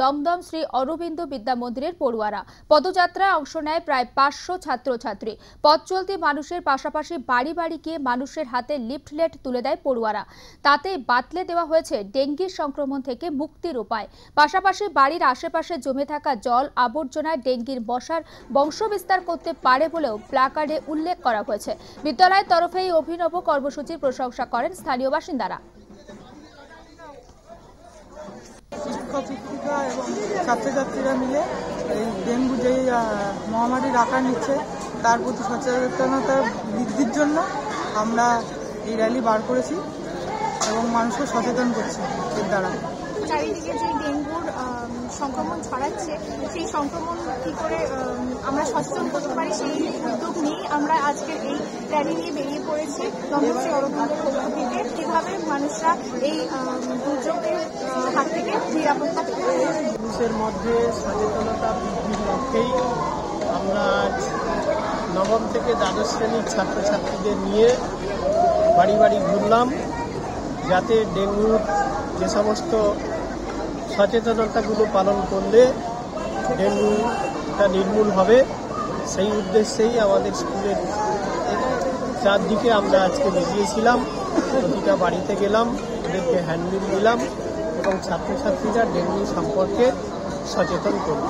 দমদম শ্রী অরবিন্দ বিদ্যা মন্দিরের পড়ুয়ারা। পদযাত্রায় অংশ নেয় প্রায় পাঁচশো ছাত্রছাত্রী। পথ চলতি মানুষের পাশাপাশি বাড়ি বাড়ি গিয়ে মানুষের হাতে লিফটলেট তুলে দেয় পড়ুয়ারা। তাতে বাতলে দেওয়া হয়েছে ডেঙ্গির সংক্রমণ থেকে মুক্তির উপায়। পাশাপাশি বাড়ির আশেপাশে জমে থাকা জল আবর্জনায় ডেঙ্গির মশার বংশবিস্তার করতে পারে বলেও প্লাকার্ডে উল্লেখ করা হয়েছে। বিদ্যালয়ের তরফে এই অভিনব কর্মসূচির প্রশংসা করেন স্থানীয় বাসিন্দারা। শিক্ষক এবং ছাত্রছাত্রীরা মিলে এই ডেঙ্গু আহ, মহামারীর আকার নিচ্ছে তার প্রতি সচেতনতা বৃদ্ধির জন্য আমরা এই র্যালি বার করেছি এবং মানুষকে সচেতন করছি এর দ্বারা। চারিদিকে যে ডেঙ্গুর সংক্রমণ ছড়াচ্ছে সেই সংক্রমণ কি করে আমরা সচেতন করতে পারি সেই উদ্যোগ নিয়ে আমরা আজকের এই র্যালি নিয়ে বেরিয়ে পড়েছি। দমদমশ্রী অরবিন্দের পক্ষ থেকে কীভাবে মানুষরা এই দুর্যোগের আহ, হাত থেকে নিরাপত্তা পেতে পারে মানুষের মধ্যে সচেতনতা বৃদ্ধির লক্ষ্যেই আমরা আজ নবম থেকে দ্বাদশ শ্রেণির ছাত্রছাত্রীদের নিয়ে বাড়ি বাড়ি ঘুরলাম, যাতে ডেঙ্গুর যে সমস্ত সচেতনতাগুলো পালন করলে ডেঙ্গুটা নির্মূল হবে, সেই উদ্দেশ্যেই আমাদের স্কুলের চারদিকে আমরা আজকে বেরিয়েছিলাম প্রতিটা বাড়িতে গেলাম, ওদেরকে হ্যান্ডবিল দিলাম। এবং ছাত্রছাত্রীরা ডেঙ্গু সম্পর্কে সচেতন করব